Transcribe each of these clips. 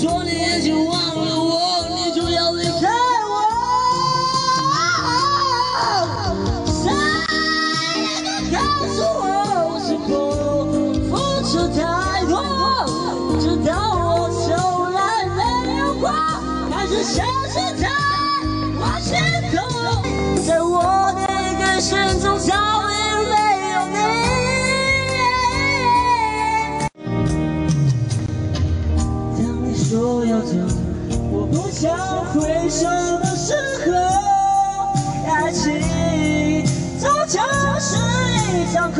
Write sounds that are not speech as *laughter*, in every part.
说你已经忘了我，你就要离开我。谁能够告诉我我是否付出太多，直到我从来没有过，还是相信想回首的时候，爱情终究是一场空。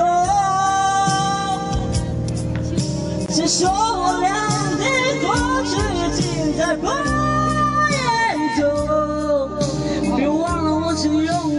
谁说我俩的过去尽在不言中？别忘了我曾拥有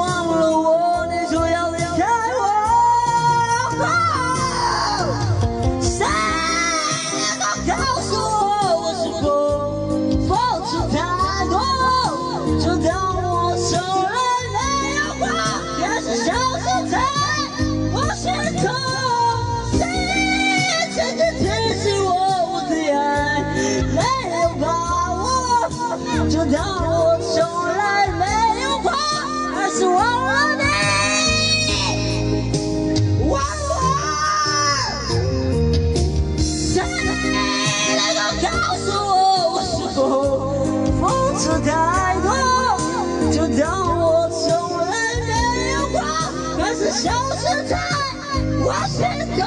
你已我，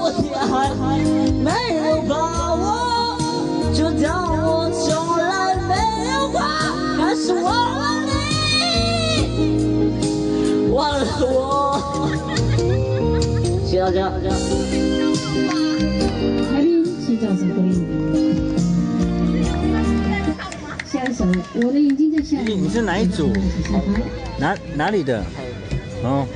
我的爱没有把握，就当我从来没有过，还是忘了你，忘了我。谢谢大家。来宾请掌声欢迎。下一首《我的眼睛在下雨》。你是哪一组。哪哪里的？哦，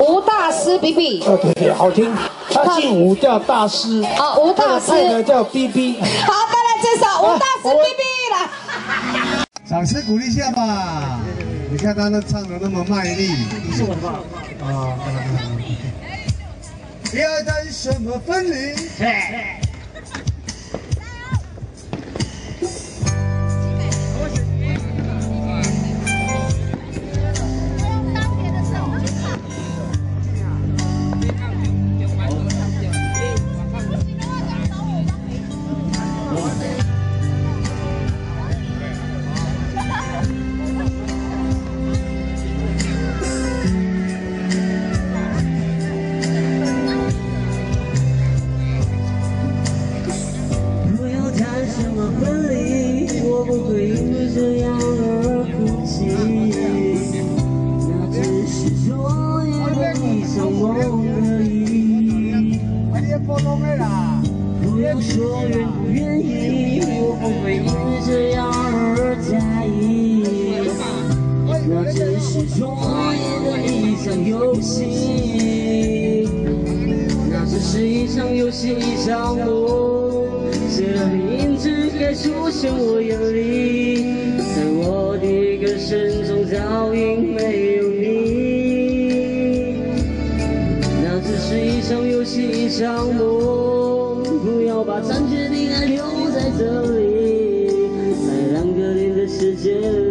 吴大师比比，哦，对对，好听。他姓吴，叫大师。啊，吴大师，他的叫 B B。好，再来介绍吴大师 *laughs* B B 来。掌声鼓励一下吧！你看他那唱的那么卖力，是我吧？啊，要谈 *laughs* 什么分离？什么分离我不会因为这样而哭泣。那只是昨夜的一场梦而已不要说愿不愿意我不会因为这样而在意那只是昨夜的一场游戏那只是一场游戏一场梦像我眼里？在我的歌声中早已没有你。那只是一场游戏，一场梦。不要把残缺的爱留在这里，在两个人的世界里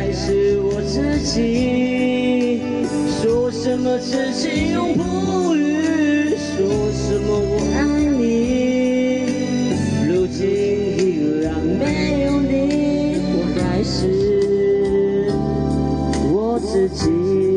还是我自己。说什么痴情永不渝，说什么我爱你，如今依然没有你，我还是我自己。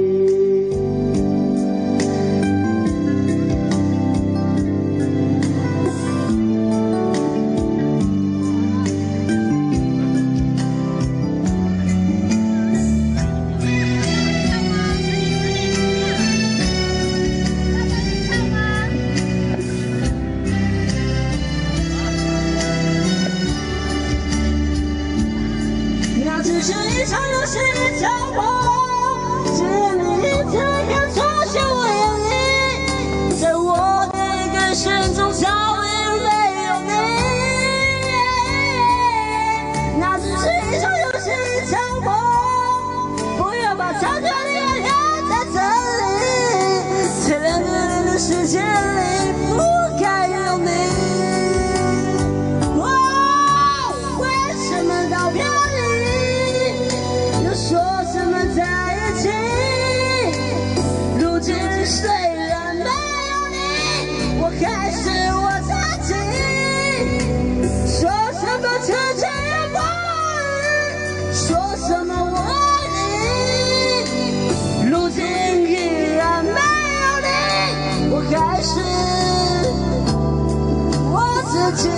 情。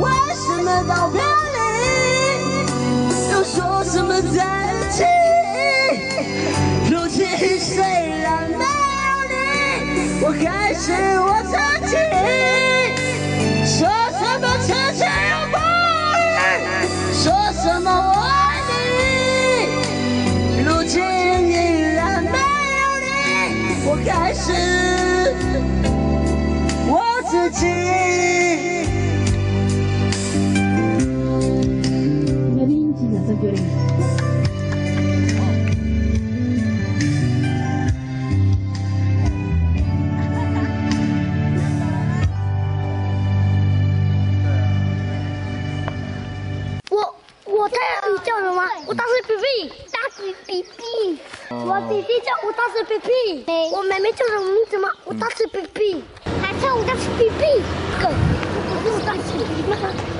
为什么道别离，又说什么在一起？如今虽然没有你，我还是我自己。说什么痴情不渝，说什么我爱你，如今依然没有你，我还是边记者在这里。我我在你叫什么？我当时 B B，大是 B B。我弟弟叫我当时 B B，我妹妹叫什么名字吗？我当时 B B，还叫我当时 B B。哥，我当时 B B。